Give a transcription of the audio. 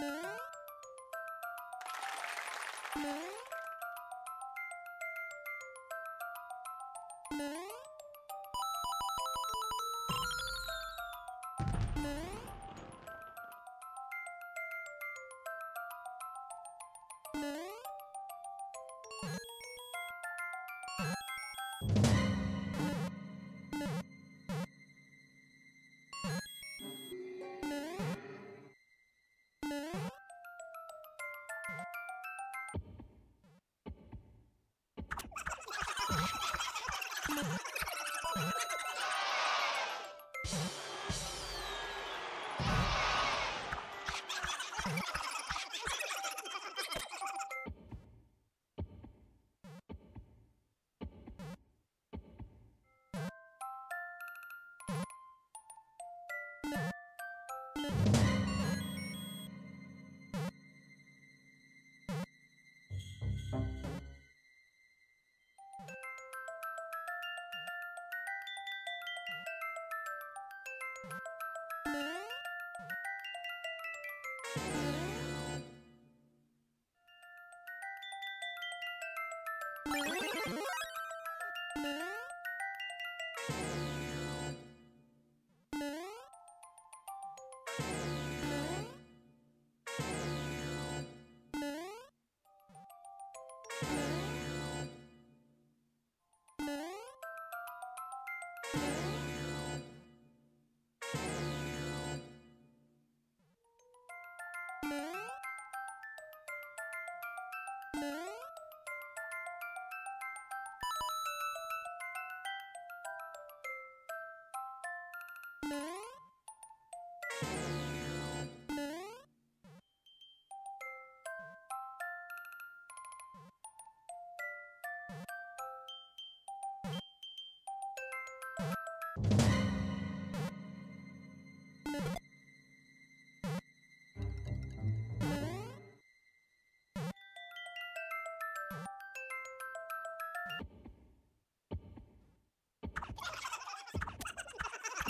Huh? you Música Bye.